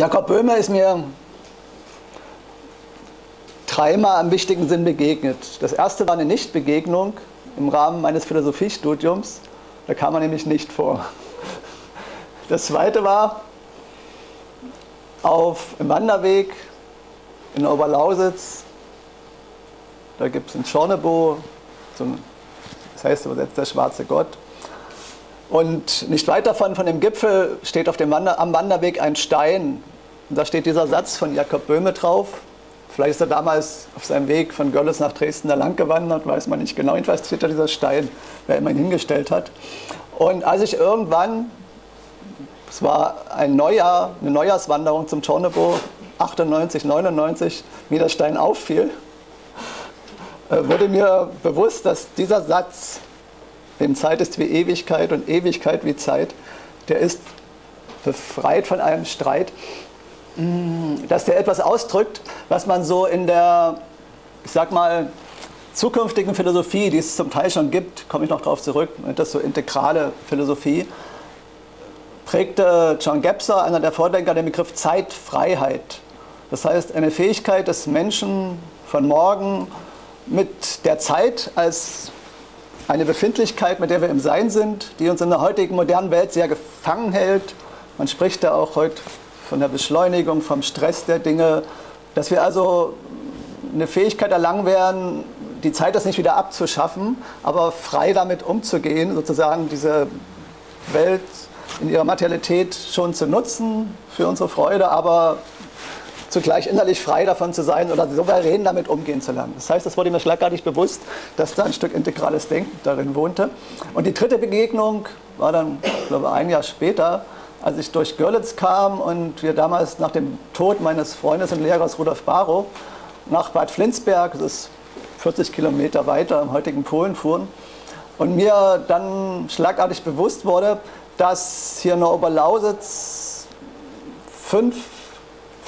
Jakob Böhme ist mir dreimal im wichtigen Sinn begegnet. Das erste war eine Nichtbegegnung im Rahmen meines Philosophiestudiums. Da kam er nämlich nicht vor. Das zweite war auf dem Wanderweg in Oberlausitz. Da gibt es in Schornebo, ein, das heißt übersetzt der schwarze Gott. Und nicht weit davon, von dem Gipfel, steht auf dem Wander, am Wanderweg ein Stein. Und da steht dieser Satz von Jakob Böhme drauf. Vielleicht ist er damals auf seinem Weg von Görlitz nach Dresden da lang gewandert, weiß man nicht genau. Jedenfalls steht da dieser Stein, wer immer ihn hingestellt hat. Und als ich irgendwann, es war ein Neujahr, eine Neujahrswanderung zum Tornebo, 98, 99, mir der Stein auffiel, äh, wurde mir bewusst, dass dieser Satz, dem Zeit ist wie Ewigkeit und Ewigkeit wie Zeit, der ist befreit von einem Streit, mm, dass der etwas ausdrückt, was man so in der, ich sag mal, zukünftigen Philosophie, die es zum Teil schon gibt, komme ich noch darauf zurück, das so integrale Philosophie, prägte John Gebser, einer der Vordenker, den Begriff Zeitfreiheit. Das heißt, eine Fähigkeit des Menschen von morgen mit der Zeit als eine Befindlichkeit, mit der wir im Sein sind, die uns in der heutigen modernen Welt sehr gefangen hält. Man spricht da auch heute von der Beschleunigung, vom Stress der Dinge, dass wir also eine Fähigkeit erlangen werden, die Zeit ist nicht wieder abzuschaffen, aber frei damit umzugehen, sozusagen diese Welt in ihrer Materialität schon zu nutzen für unsere Freude, aber zugleich innerlich frei davon zu sein oder souverän damit umgehen zu lernen. Das heißt, es wurde mir schlagartig bewusst, dass da ein Stück integrales Denken darin wohnte. Und die dritte Begegnung war dann, ich glaube ein Jahr später, als ich durch Görlitz kam und wir damals nach dem Tod meines Freundes und Lehrers Rudolf Barrow nach Bad Flinsberg, das ist 40 Kilometer weiter im heutigen Polen fuhren und mir dann schlagartig bewusst wurde, dass hier in der Oberlausitz fünf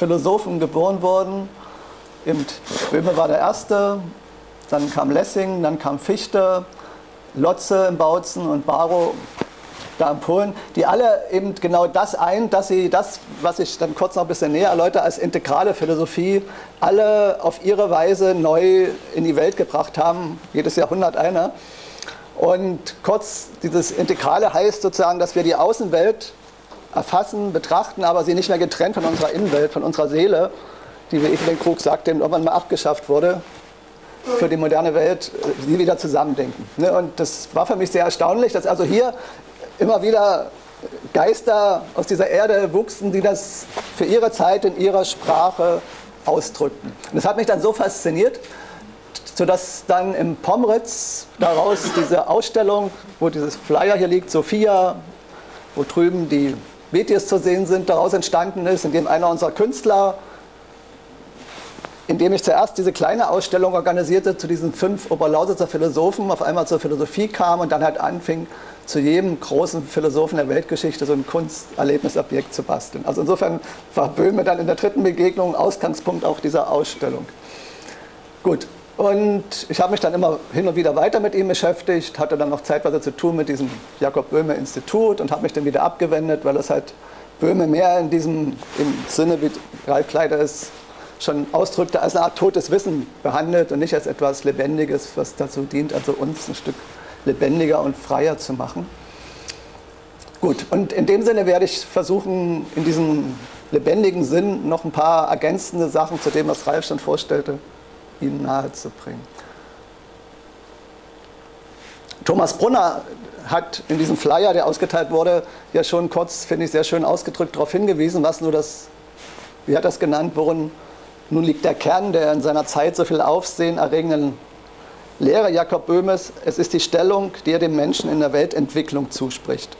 Philosophen geboren wurden. Böhme war der Erste, dann kam Lessing, dann kam Fichte, Lotze in Bautzen und Barrow da in Polen, die alle eben genau das ein, dass sie das, was ich dann kurz noch ein bisschen näher erläutere, als integrale Philosophie, alle auf ihre Weise neu in die Welt gebracht haben, jedes Jahrhundert einer. Und kurz, dieses Integrale heißt sozusagen, dass wir die Außenwelt erfassen, betrachten, aber sie nicht mehr getrennt von unserer Innenwelt, von unserer Seele, die, wie Evelyn Krug sagte, irgendwann mal abgeschafft wurde, für die moderne Welt, sie wieder zusammendenken. Ne, und das war für mich sehr erstaunlich, dass also hier immer wieder Geister aus dieser Erde wuchsen, die das für ihre Zeit in ihrer Sprache ausdrückten. Und das hat mich dann so fasziniert, sodass dann im Pomritz daraus diese Ausstellung, wo dieses Flyer hier liegt, Sophia, wo drüben die Videos zu sehen sind, daraus entstanden ist, indem einer unserer Künstler, indem ich zuerst diese kleine Ausstellung organisierte zu diesen fünf Oberlausitzer Philosophen, auf einmal zur Philosophie kam und dann halt anfing, zu jedem großen Philosophen der Weltgeschichte so ein Kunsterlebnisobjekt zu basteln. Also insofern war Böhme dann in der dritten Begegnung Ausgangspunkt auch dieser Ausstellung. Gut, und ich habe mich dann immer hin und wieder weiter mit ihm beschäftigt, hatte dann noch zeitweise zu tun mit diesem Jakob Böhme Institut und habe mich dann wieder abgewendet, weil es halt Böhme mehr in diesem im Sinne, wie Ralf Kleider es schon ausdrückte, als eine Art totes Wissen behandelt und nicht als etwas Lebendiges, was dazu dient, also uns ein Stück lebendiger und freier zu machen. Gut, und in dem Sinne werde ich versuchen, in diesem lebendigen Sinn noch ein paar ergänzende Sachen zu dem, was Ralf schon vorstellte, ihnen nahezubringen. Thomas Brunner hat in diesem Flyer, der ausgeteilt wurde, ja schon kurz, finde ich, sehr schön ausgedrückt darauf hingewiesen, was nur das, wie hat das genannt, worin nun liegt der Kern der in seiner Zeit so viel Aufsehen erregenden Lehre Jakob Böhmes. Es ist die Stellung, die er dem Menschen in der Weltentwicklung zuspricht.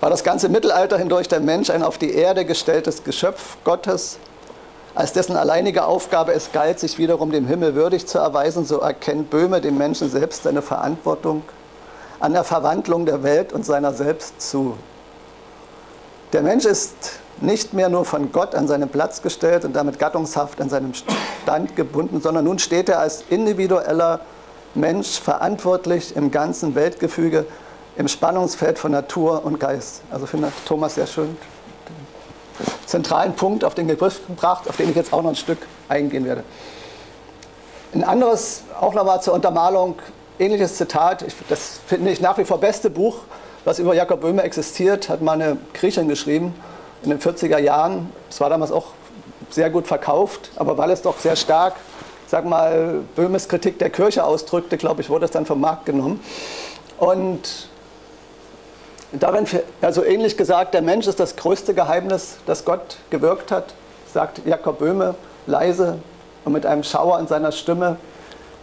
War das ganze Mittelalter hindurch der Mensch ein auf die Erde gestelltes Geschöpf Gottes, als dessen alleinige Aufgabe es galt, sich wiederum dem Himmel würdig zu erweisen, so erkennt Böhme dem Menschen selbst seine Verantwortung an der Verwandlung der Welt und seiner selbst zu. Der Mensch ist nicht mehr nur von Gott an seinen Platz gestellt und damit gattungshaft an seinem Stand gebunden, sondern nun steht er als individueller Mensch verantwortlich im ganzen Weltgefüge, im Spannungsfeld von Natur und Geist. Also finde Thomas sehr schön zentralen Punkt auf den Begriff gebracht, auf den ich jetzt auch noch ein Stück eingehen werde. Ein anderes, auch nochmal zur Untermalung, ähnliches Zitat, das finde ich nach wie vor beste Buch, was über Jakob Böhme existiert, hat mal eine Griechin geschrieben in den 40er Jahren. Es war damals auch sehr gut verkauft, aber weil es doch sehr stark, sag mal, Böhmes Kritik der Kirche ausdrückte, glaube ich, wurde es dann vom Markt genommen. Und darin, also ähnlich gesagt, der Mensch ist das größte Geheimnis, das Gott gewirkt hat, sagt Jakob Böhme leise und mit einem Schauer in seiner Stimme.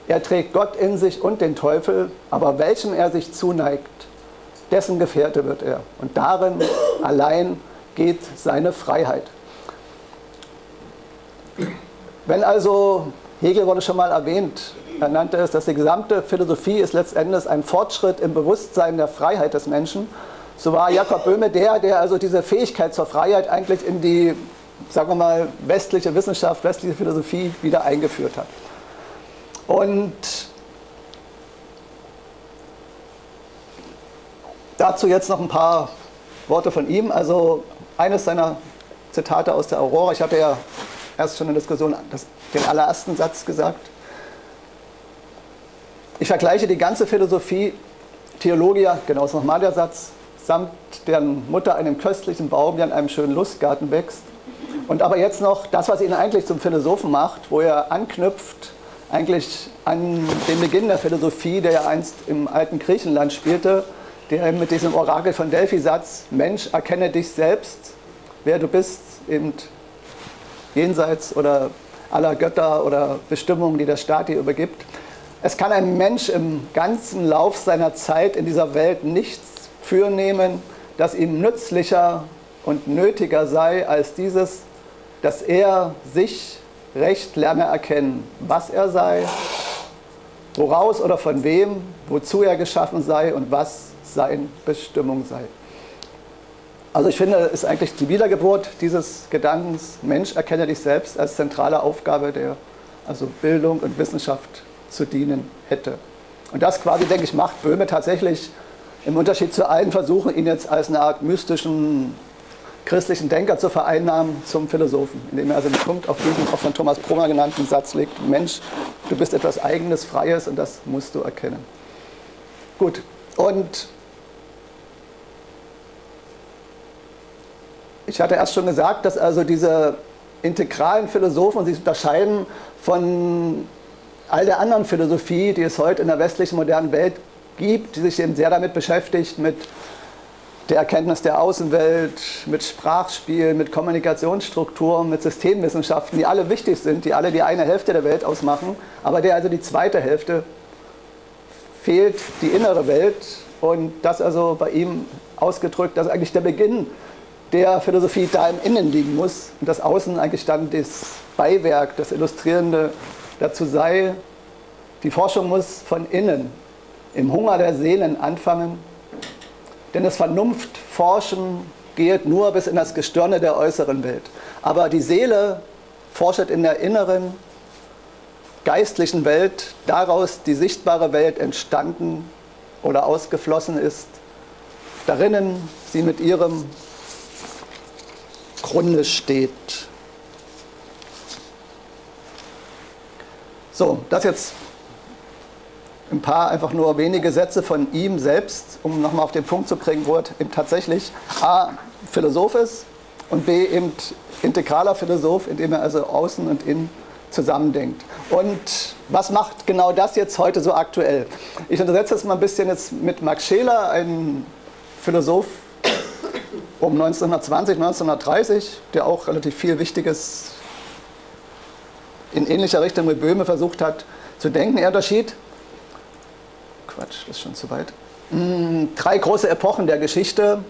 Er trägt Gott in sich und den Teufel, aber welchem er sich zuneigt, dessen Gefährte wird er. Und darin allein geht seine Freiheit. Wenn also, Hegel wurde schon mal erwähnt, er nannte es, dass die gesamte Philosophie ist letztendlich ein Fortschritt im Bewusstsein der Freiheit des Menschen, so war Jakob Böhme der, der also diese Fähigkeit zur Freiheit eigentlich in die, sagen wir mal, westliche Wissenschaft, westliche Philosophie wieder eingeführt hat. Und dazu jetzt noch ein paar Worte von ihm. Also eines seiner Zitate aus der Aurora, ich hatte ja erst schon in der Diskussion den allerersten Satz gesagt. Ich vergleiche die ganze Philosophie, Theologia, genau ist nochmal der Satz, samt deren Mutter einem köstlichen Baum, der in einem schönen Lustgarten wächst. Und aber jetzt noch das, was ihn eigentlich zum Philosophen macht, wo er anknüpft eigentlich an den Beginn der Philosophie, der ja einst im alten Griechenland spielte, der mit diesem Orakel von Delphi-Satz, Mensch, erkenne dich selbst, wer du bist, eben jenseits oder aller Götter oder Bestimmungen, die der Staat dir übergibt. Es kann ein Mensch im ganzen Lauf seiner Zeit in dieser Welt nichts fürnehmen, das ihm nützlicher und nötiger sei als dieses, dass er sich recht lerne erkennen, was er sei, woraus oder von wem, wozu er geschaffen sei und was seine Bestimmung sei. Also ich finde, ist eigentlich die Wiedergeburt dieses Gedankens, Mensch, erkenne dich selbst als zentrale Aufgabe der also Bildung und Wissenschaft zu dienen hätte. Und das quasi, denke ich, macht Böhme tatsächlich im Unterschied zu allen Versuchen, ihn jetzt als eine Art mystischen christlichen Denker zu vereinnahmen zum Philosophen, indem er also den Punkt auf diesen auch von Thomas Promer genannten Satz legt, Mensch, du bist etwas Eigenes, Freies und das musst du erkennen. Gut, und ich hatte erst schon gesagt, dass also diese integralen Philosophen sich unterscheiden von all der anderen Philosophie, die es heute in der westlichen modernen Welt gibt, die sich eben sehr damit beschäftigt, mit der Erkenntnis der Außenwelt, mit Sprachspiel, mit Kommunikationsstrukturen, mit Systemwissenschaften, die alle wichtig sind, die alle die eine Hälfte der Welt ausmachen, aber der also die zweite Hälfte fehlt, die innere Welt. Und das also bei ihm ausgedrückt, dass eigentlich der Beginn der Philosophie da im Innen liegen muss und das Außen eigentlich dann das Beiwerk, das Illustrierende dazu sei. Die Forschung muss von innen, im Hunger der Seelen anfangen denn das Vernunftforschen geht nur bis in das Gestirne der äußeren Welt. Aber die Seele forscht in der inneren, geistlichen Welt, daraus die sichtbare Welt entstanden oder ausgeflossen ist, darinnen sie mit ihrem Grunde steht. So, das jetzt ein paar einfach nur wenige Sätze von ihm selbst, um nochmal auf den Punkt zu bringen, wo er eben tatsächlich A, Philosoph ist und B, eben integraler Philosoph, indem er also außen und innen zusammendenkt. Und was macht genau das jetzt heute so aktuell? Ich untersetze das mal ein bisschen jetzt mit Max Scheler, ein Philosoph um 1920, 1930, der auch relativ viel Wichtiges in ähnlicher Richtung wie Böhme versucht hat zu denken. Er unterschied Quatsch, das ist schon zu weit. Hm, drei große Epochen der Geschichte.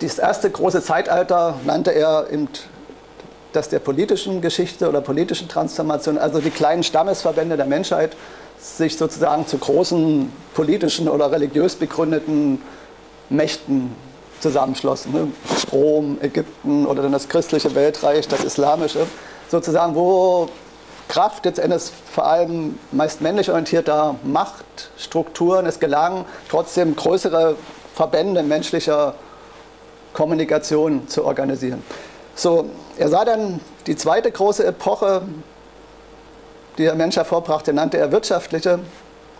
Das erste große Zeitalter nannte er das der politischen Geschichte oder politischen Transformation, also die kleinen Stammesverbände der Menschheit sich sozusagen zu großen politischen oder religiös begründeten Mächten zusammenschlossen. Ne? Rom, Ägypten oder dann das christliche Weltreich, das islamische, sozusagen, wo Kraft jetzt eines vor allem meist männlich orientierter Machtstrukturen es gelang, trotzdem größere Verbände menschlicher Kommunikation zu organisieren. So, er sah dann die zweite große Epoche, die der Mensch hervorbrachte, nannte er wirtschaftliche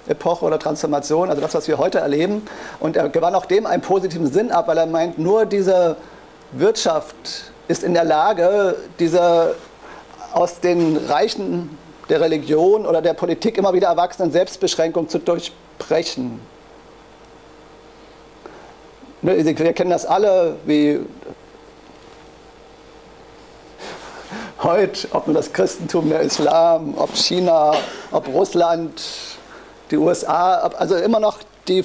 Epoche oder Transformation, also das, was wir heute erleben. Und er gewann auch dem einen positiven Sinn ab, weil er meint, nur diese Wirtschaft ist in der Lage, diese aus den Reichen der Religion oder der Politik immer wieder erwachsenen Selbstbeschränkung zu durchbrechen. Ne, wir kennen das alle, wie heute, ob nur das Christentum, der Islam, ob China, ob Russland, die USA, also immer noch die,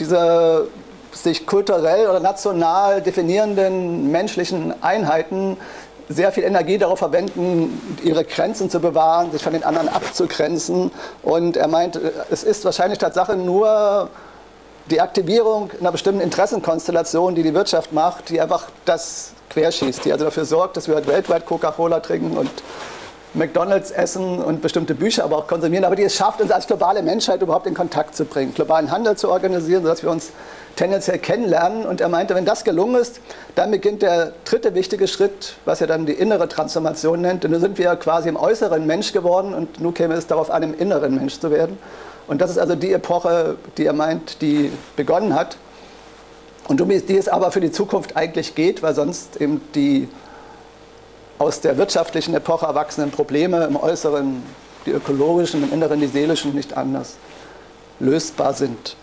diese sich kulturell oder national definierenden menschlichen Einheiten sehr viel Energie darauf verwenden, ihre Grenzen zu bewahren, sich von den anderen abzugrenzen. Und er meint, es ist wahrscheinlich Tatsache nur die Aktivierung einer bestimmten Interessenkonstellation, die die Wirtschaft macht, die einfach das querschießt, die also dafür sorgt, dass wir halt weltweit Coca-Cola trinken und McDonalds essen und bestimmte Bücher aber auch konsumieren, aber die es schafft, uns als globale Menschheit überhaupt in Kontakt zu bringen, globalen Handel zu organisieren, sodass wir uns tendenziell kennenlernen. Und er meinte, wenn das gelungen ist, dann beginnt der dritte wichtige Schritt, was er dann die innere Transformation nennt. Und nun sind wir quasi im äußeren Mensch geworden und nun käme es darauf an, im inneren Mensch zu werden. Und das ist also die Epoche, die er meint, die begonnen hat. Und um die es aber für die Zukunft eigentlich geht, weil sonst eben die aus der wirtschaftlichen Epoche erwachsenen Probleme im Äußeren, die ökologischen, im Inneren, die seelischen nicht anders lösbar sind.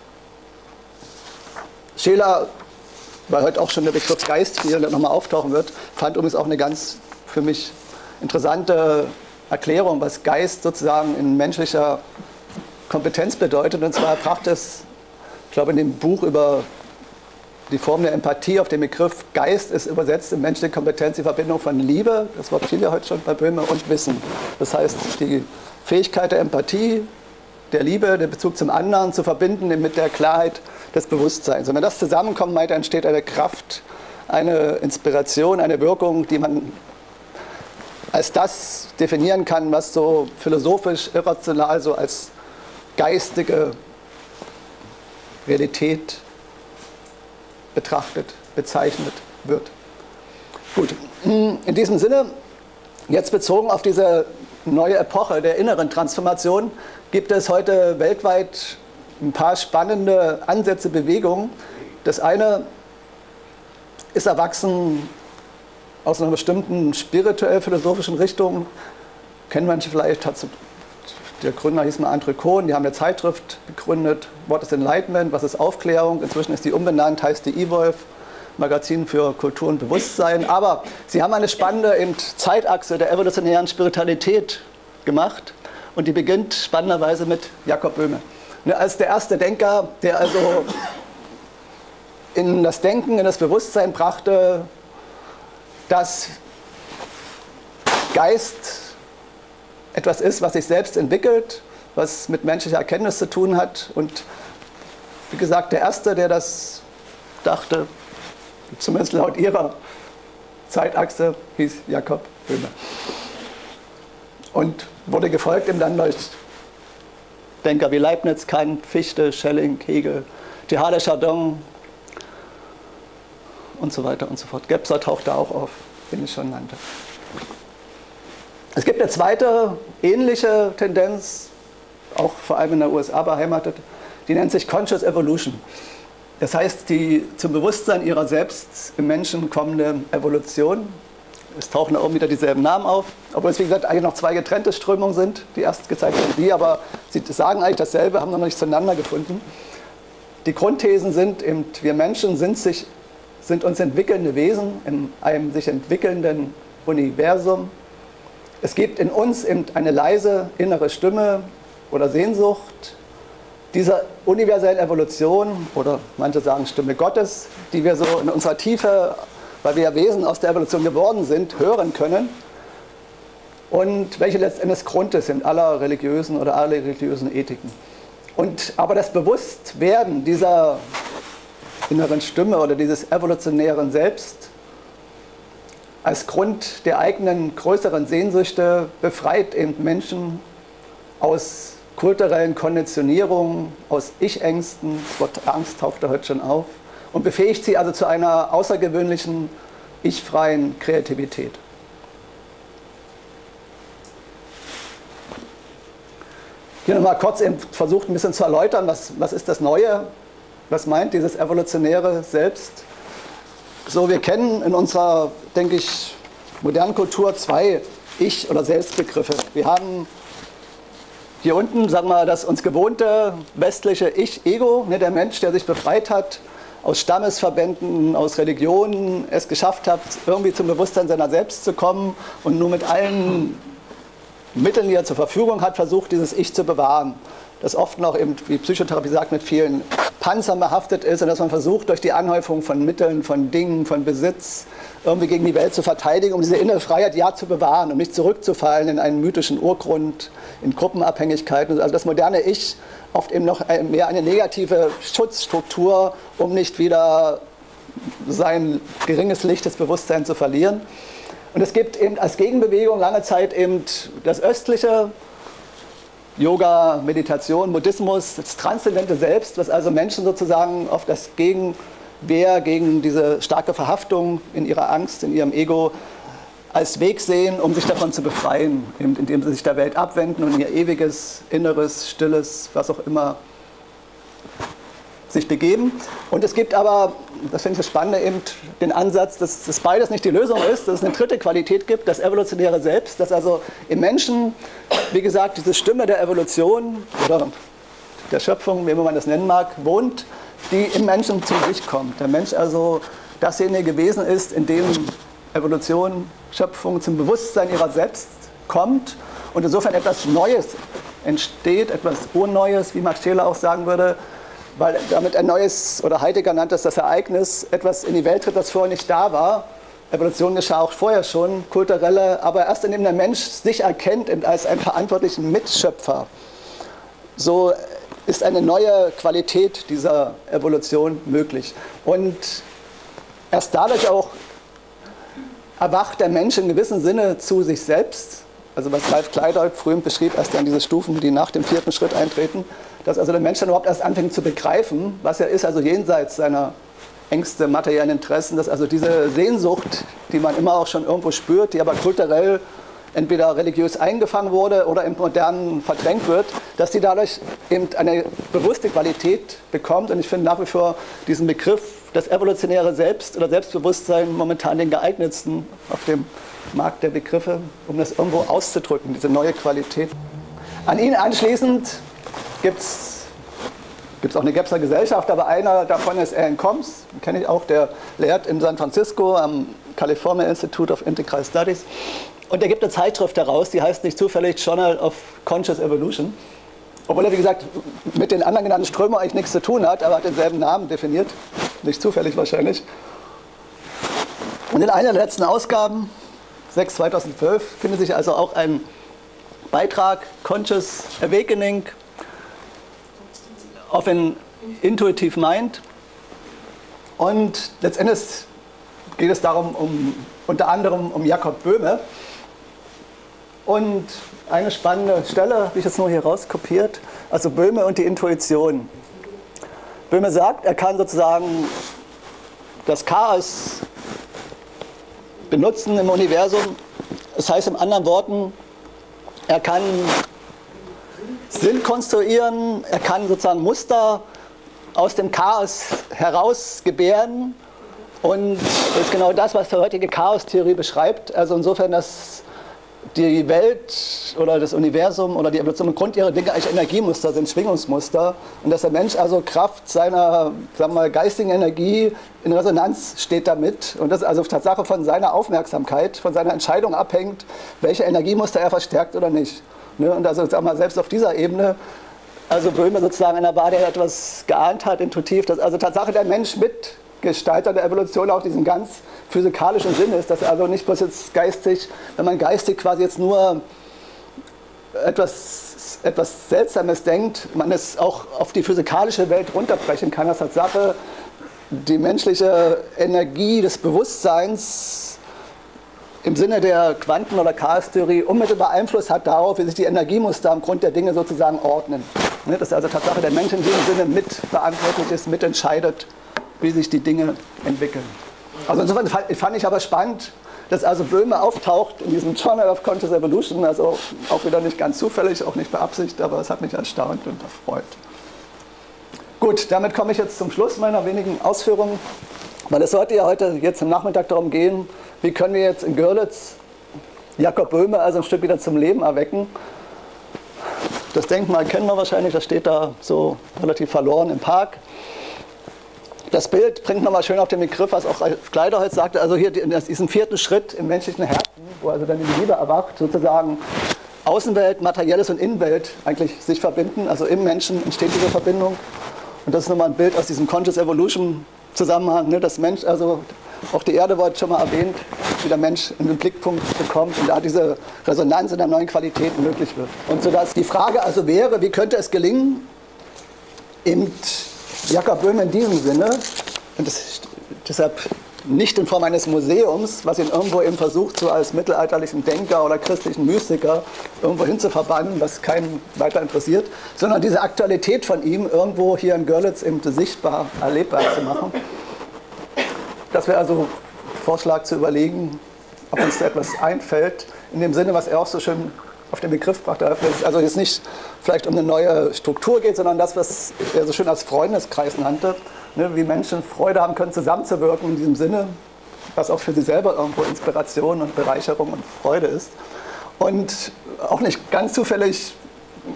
Scheler, weil heute auch schon der Begriff Geist hier nochmal auftauchen wird, fand übrigens auch eine ganz für mich interessante Erklärung, was Geist sozusagen in menschlicher Kompetenz bedeutet. Und zwar brachte es, ich glaube, in dem Buch über die Form der Empathie auf den Begriff Geist ist übersetzt in menschliche Kompetenz die Verbindung von Liebe, das Wort fiel ja heute schon bei Böhme, und Wissen. Das heißt, die Fähigkeit der Empathie, der Liebe, den Bezug zum anderen zu verbinden mit der Klarheit des Bewusstseins. Und wenn das zusammenkommt, meint, entsteht eine Kraft, eine Inspiration, eine Wirkung, die man als das definieren kann, was so philosophisch, irrational, so als geistige Realität betrachtet, bezeichnet wird. Gut, in diesem Sinne, jetzt bezogen auf diese neue Epoche der inneren Transformation, gibt es heute weltweit ein paar spannende Ansätze, Bewegungen. Das eine ist erwachsen aus einer bestimmten spirituell-philosophischen Richtung. Kennen manche vielleicht, hat der Gründer hieß mal André Cohn, die haben eine Zeitschrift gegründet, What is Enlightenment, was ist Aufklärung. Inzwischen ist die umbenannt, heißt die Evolve, Magazin für Kultur und Bewusstsein. Aber sie haben eine spannende Zeitachse der evolutionären Spiritualität gemacht und die beginnt spannenderweise mit Jakob Böhme. Ne, als der erste Denker, der also in das Denken, in das Bewusstsein brachte, dass Geist etwas ist, was sich selbst entwickelt, was mit menschlicher Erkenntnis zu tun hat. Und wie gesagt, der Erste, der das dachte, zumindest laut ihrer Zeitachse, hieß Jakob Böhme. Und wurde gefolgt ihm dann durch Denker wie Leibniz, Kant, Fichte, Schelling, Hegel, Teilhard Chardon und so weiter und so fort. Gebser taucht da auch auf, den ich schon nannte. Es gibt eine zweite ähnliche Tendenz, auch vor allem in den USA beheimatet, die nennt sich Conscious Evolution. Das heißt, die zum Bewusstsein ihrer selbst im Menschen kommende Evolution. Es tauchen da oben wieder dieselben Namen auf, obwohl es wie gesagt eigentlich noch zwei getrennte Strömungen sind. Die erst gezeigt sind die, aber sie sagen eigentlich dasselbe, haben noch nicht zueinander gefunden. Die Grundthesen sind eben, wir Menschen sind, sich, sind uns entwickelnde Wesen in einem sich entwickelnden Universum es gibt in uns eben eine leise innere Stimme oder Sehnsucht dieser universellen Evolution oder manche sagen Stimme Gottes, die wir so in unserer Tiefe, weil wir ja Wesen aus der Evolution geworden sind, hören können und welche letztendlich Grund ist in aller religiösen oder aller religiösen Ethiken. Und, aber das Bewusstwerden dieser inneren Stimme oder dieses evolutionären Selbst als Grund der eigenen größeren Sehnsüchte befreit eben Menschen aus kulturellen Konditionierungen, aus Ich-Ängsten, das Wort Angst taucht da heute schon auf, und befähigt sie also zu einer außergewöhnlichen, ich-freien Kreativität. Hier nochmal kurz versucht ein bisschen zu erläutern, was, was ist das Neue, was meint dieses evolutionäre Selbst. So, wir kennen in unserer, denke ich, modernen Kultur zwei Ich- oder Selbstbegriffe. Wir haben hier unten, sagen wir, das uns gewohnte westliche Ich-Ego, ne, der Mensch, der sich befreit hat aus Stammesverbänden, aus Religionen, es geschafft hat, irgendwie zum Bewusstsein seiner selbst zu kommen und nur mit allen Mitteln, die er zur Verfügung hat, versucht, dieses Ich zu bewahren. Das oft noch, eben, wie Psychotherapie sagt, mit vielen Panzern behaftet ist und dass man versucht, durch die Anhäufung von Mitteln, von Dingen, von Besitz irgendwie gegen die Welt zu verteidigen, um diese innere Freiheit ja zu bewahren, um nicht zurückzufallen in einen mythischen Urgrund, in Gruppenabhängigkeiten. Also das moderne Ich oft eben noch mehr eine negative Schutzstruktur, um nicht wieder sein geringes Licht des Bewusstseins zu verlieren. Und es gibt eben als Gegenbewegung lange Zeit eben das östliche Yoga, Meditation, Buddhismus, das transzendente Selbst, was also Menschen sozusagen auf das Gegenwehr gegen diese starke Verhaftung in ihrer Angst, in ihrem Ego als Weg sehen, um sich davon zu befreien, indem sie sich der Welt abwenden und ihr ewiges, inneres, stilles, was auch immer sich begeben. Und es gibt aber, das finde ich das Spannende, eben den Ansatz, dass das beides nicht die Lösung ist, dass es eine dritte Qualität gibt, das evolutionäre Selbst, dass also im Menschen, wie gesagt, diese Stimme der Evolution oder der Schöpfung, wie man das nennen mag, wohnt, die im Menschen zu sich kommt. Der Mensch also dasjenige gewesen ist, in dem Evolution, Schöpfung zum Bewusstsein ihrer selbst kommt und insofern etwas Neues entsteht, etwas Unneues, wie Max Scheler auch sagen würde, weil damit ein neues, oder Heidegger nannte es das Ereignis, etwas in die Welt tritt, das vorher nicht da war. Evolution geschah auch vorher schon, kulturelle, aber erst indem der Mensch sich erkennt als einen verantwortlichen Mitschöpfer. So ist eine neue Qualität dieser Evolution möglich. Und erst dadurch auch erwacht der Mensch in gewissem Sinne zu sich selbst. Also was Ralf Kleider früh beschrieb, erst dann diese Stufen, die nach dem vierten Schritt eintreten dass also der Mensch dann überhaupt erst anfängt zu begreifen, was er ist, also jenseits seiner Ängste, materiellen Interessen, dass also diese Sehnsucht, die man immer auch schon irgendwo spürt, die aber kulturell entweder religiös eingefangen wurde oder im Modernen verdrängt wird, dass die dadurch eben eine bewusste Qualität bekommt. Und ich finde nach wie vor diesen Begriff, das evolutionäre Selbst oder Selbstbewusstsein momentan den geeignetsten auf dem Markt der Begriffe, um das irgendwo auszudrücken, diese neue Qualität. An ihn anschließend gibt es gibt auch eine Gebser Gesellschaft, aber einer davon ist Alan Combs, kenne ich auch, der lehrt in San Francisco am California Institute of Integral Studies. Und der gibt eine Zeitschrift heraus, die heißt nicht zufällig Journal of Conscious Evolution. Obwohl er, wie gesagt, mit den anderen genannten Strömungen eigentlich nichts zu tun hat, aber hat denselben Namen definiert. Nicht zufällig wahrscheinlich. Und in einer der letzten Ausgaben, 6 2012, findet sich also auch ein Beitrag Conscious Awakening of an Intuitive Mind. Und letztendlich geht es darum, um, unter anderem um Jakob Böhme. Und eine spannende Stelle habe ich jetzt nur hier rauskopiert, also Böhme und die Intuition. Böhme sagt, er kann sozusagen das Chaos benutzen im Universum. Das heißt in anderen Worten, er kann Sinn konstruieren, er kann sozusagen Muster aus dem Chaos heraus gebären und das ist genau das, was die heutige Chaostheorie beschreibt. Also insofern, dass die Welt oder das Universum oder die Evolution im Grund ihrer Dinge eigentlich Energiemuster sind, Schwingungsmuster und dass der Mensch also Kraft seiner sagen wir, geistigen Energie in Resonanz steht damit und das also Tatsache von seiner Aufmerksamkeit, von seiner Entscheidung abhängt, welche Energiemuster er verstärkt oder nicht. Ne? Und also sag mal, selbst auf dieser Ebene, also Böhme sozusagen einer war, der etwas geahnt hat, intuitiv, dass also Tatsache der Mensch Mitgestalter der Evolution auch diesen ganz physikalischen Sinn ist, dass also nicht bloß jetzt geistig, wenn man geistig quasi jetzt nur etwas, etwas Seltsames denkt, man es auch auf die physikalische Welt runterbrechen kann, dass Tatsache die menschliche Energie des Bewusstseins im Sinne der Quanten- oder Chaostheorie unmittelbar Einfluss hat darauf, wie sich die Energiemuster am Grund der Dinge sozusagen ordnen. Ne, dass also Tatsache der Mensch in diesem Sinne mitverantwortlich ist, mitentscheidet, wie sich die Dinge entwickeln. Also insofern fand ich aber spannend, dass also Böhme auftaucht in diesem Journal of Conscious Evolution, also auch wieder nicht ganz zufällig, auch nicht beabsichtigt, aber es hat mich erstaunt und erfreut. Gut, damit komme ich jetzt zum Schluss meiner wenigen Ausführungen, weil es sollte ja heute jetzt im Nachmittag darum gehen, wie können wir jetzt in Görlitz Jakob Böhme also ein Stück wieder zum Leben erwecken. Das Denkmal kennen wir wahrscheinlich, das steht da so relativ verloren im Park. Das Bild bringt nochmal schön auf den Begriff, was auch Kleiderholz sagte, also hier diesen vierten Schritt im menschlichen Herzen, wo also dann die Liebe erwacht, sozusagen Außenwelt, Materielles und Innenwelt eigentlich sich verbinden. Also im Menschen entsteht diese Verbindung. Und das ist nochmal ein Bild aus diesem Conscious Evolution Zusammenhang. Ne? Das Mensch, also auch die Erde wurde schon mal erwähnt, wie der Mensch in den Blickpunkt bekommt und da diese Resonanz in der neuen Qualität möglich wird. Und sodass die Frage also wäre, wie könnte es gelingen, eben Jakob Böhm in diesem Sinne, und das, deshalb nicht in Form eines Museums, was ihn irgendwo eben versucht, so als mittelalterlichen Denker oder christlichen Mystiker irgendwo hin was keinen weiter interessiert, sondern diese Aktualität von ihm irgendwo hier in Görlitz eben sichtbar, erlebbar zu machen. Das wäre also Vorschlag zu überlegen, ob uns da etwas einfällt, in dem Sinne, was er auch so schön auf den Begriff brachte, also jetzt nicht vielleicht um eine neue Struktur geht, sondern das, was er so schön als Freundeskreis nannte, ne, wie Menschen Freude haben können, zusammenzuwirken in diesem Sinne, was auch für sie selber irgendwo Inspiration und Bereicherung und Freude ist. Und auch nicht ganz zufällig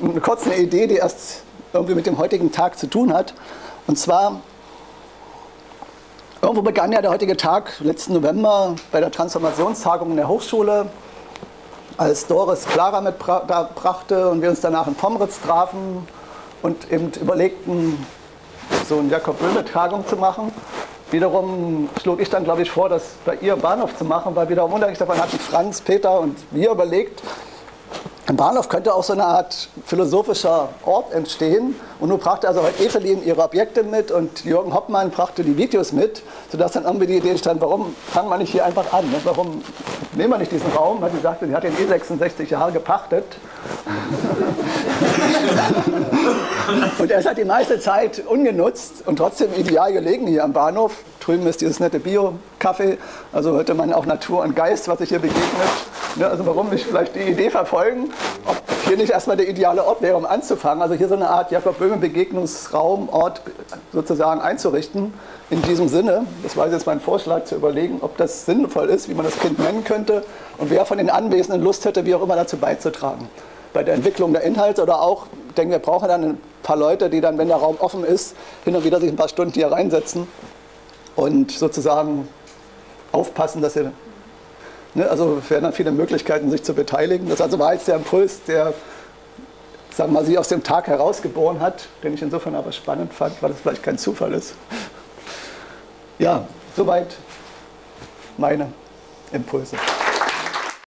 eine kurze Idee, die erst irgendwie mit dem heutigen Tag zu tun hat. Und zwar, irgendwo begann ja der heutige Tag letzten November bei der Transformationstagung in der Hochschule als Doris Clara mitbrachte und wir uns danach in Pomritz trafen und eben überlegten, so eine Jakob Böhme-Tagung zu machen. Wiederum schlug ich dann, glaube ich, vor, das bei ihr Bahnhof zu machen, weil wiederum Unterricht davon hatten Franz, Peter und wir überlegt, im Bahnhof könnte auch so eine Art philosophischer Ort entstehen. Und nun brachte also heute Evelyn ihre Objekte mit und Jürgen Hoppmann brachte die Videos mit, sodass dann irgendwie die Idee entstand, warum fangen wir nicht hier einfach an? Ne? Warum nehmen wir nicht diesen Raum? Weil sie sagte, sie hat den eh 66 Jahre gepachtet. und er ist halt die meiste Zeit ungenutzt und trotzdem ideal gelegen hier am Bahnhof. Drüben ist dieses nette Bio-Kaffee, also hörte man auch Natur und Geist, was sich hier begegnet. Ne, also warum nicht vielleicht die Idee verfolgen, ob hier nicht erstmal der ideale Ort wäre, um anzufangen. Also hier so eine Art Jakob Böhme Begegnungsraum, Ort sozusagen einzurichten. In diesem Sinne, das war jetzt mein Vorschlag zu überlegen, ob das sinnvoll ist, wie man das Kind nennen könnte und wer von den Anwesenden Lust hätte, wie auch immer dazu beizutragen. Bei der Entwicklung der Inhalte oder auch, ich denke, wir brauchen dann ein paar Leute, die dann, wenn der Raum offen ist, hin und wieder sich ein paar Stunden hier reinsetzen und sozusagen aufpassen, dass sie Ne, also werden dann viele Möglichkeiten, sich zu beteiligen. Das also war jetzt der Impuls, der sagen wir mal, sie aus dem Tag herausgeboren hat, den ich insofern aber spannend fand, weil das vielleicht kein Zufall ist. Ja, soweit meine Impulse.